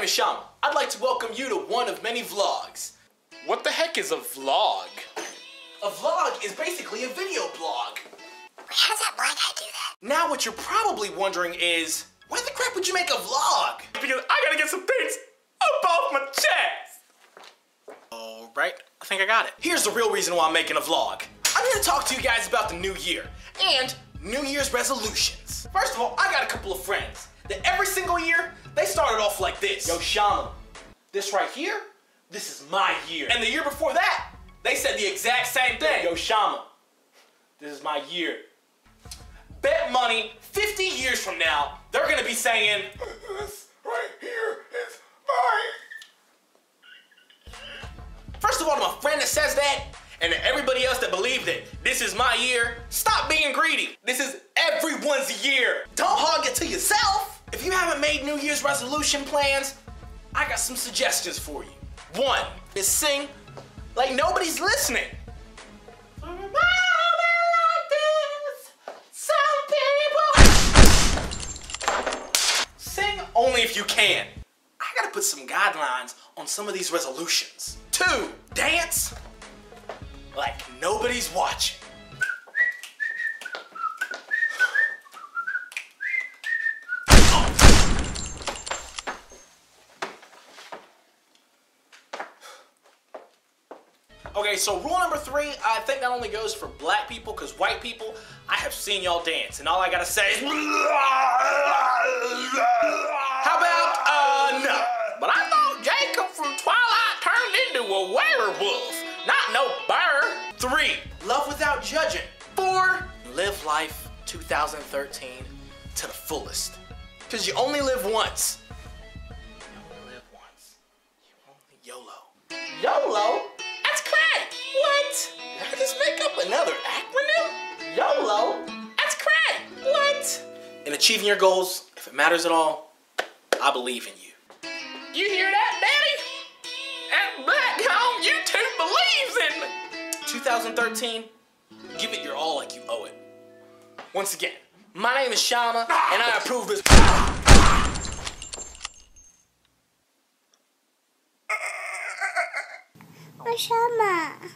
name is Shama. I'd like to welcome you to one of many vlogs. What the heck is a vlog? A vlog is basically a video blog. How does that blind guy do that? Now what you're probably wondering is, why the crap would you make a vlog? Because I gotta get some things up off my chest. All right, I think I got it. Here's the real reason why I'm making a vlog. I'm here to talk to you guys about the new year and New Year's resolutions. First of all, I got a couple of friends that every single year, they started off like this. Yo, Shama, this right here, this is my year. And the year before that, they said the exact same thing. Yo, Shama, this is my year. Bet money, 50 years from now, they're gonna be saying, this right here is mine. First of all, to my friend that says that, and to everybody else that believed it, this is my year, stop being greedy. This is everyone's year. Don't hog it to yourself. Made New Year's resolution plans, I got some suggestions for you. One is sing like nobody's listening. Sing only if you can. I gotta put some guidelines on some of these resolutions. Two, dance like nobody's watching. Okay, so rule number three, I think that only goes for black people, because white people, I have seen y'all dance, and all I gotta say is. How about, uh, no? But I thought Jacob from Twilight turned into a werewolf, not no bird. Three, love without judging. Four, live life 2013 to the fullest. Because you only live once. Up another acronym? YOLO? That's crack! What? In achieving your goals, if it matters at all, I believe in you. You hear that, Daddy? At Black Home, YouTube believes in me. 2013, give it your all like you owe it. Once again, my name is Shama, and I approve this. Oh, Shama?